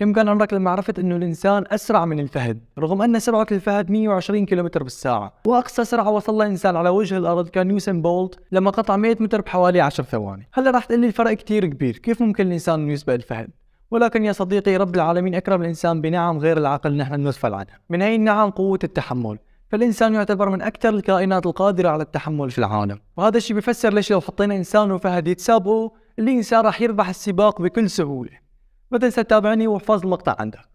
كم كان عمرك لما عرفت إنه الإنسان أسرع من الفهد؟ رغم أن سرعة الفهد 120 كيلومتر بالساعة. وأقصى سرعة وصل لها إنسان على وجه الأرض كان يوسن بولت لما قطع 100 متر بحوالي 10 ثواني. هلا راح تقول لي الفرق كتير كبير. كيف ممكن الإنسان إنه يسبق الفهد؟ ولكن يا صديقي رب العالمين أكرم الإنسان بنعم غير العقل نحن نغفل عنها من هي النعم قوة التحمل؟ فالإنسان يعتبر من أكثر الكائنات القادرة على التحمل في العالم. وهذا الشيء بيفسر ليش لو حطينا إنسان وفهد يتسابقوا الإنسان راح يربح السباق بكل سهولة. ما تنسى تتابعني واحفظ المقطع عندك؟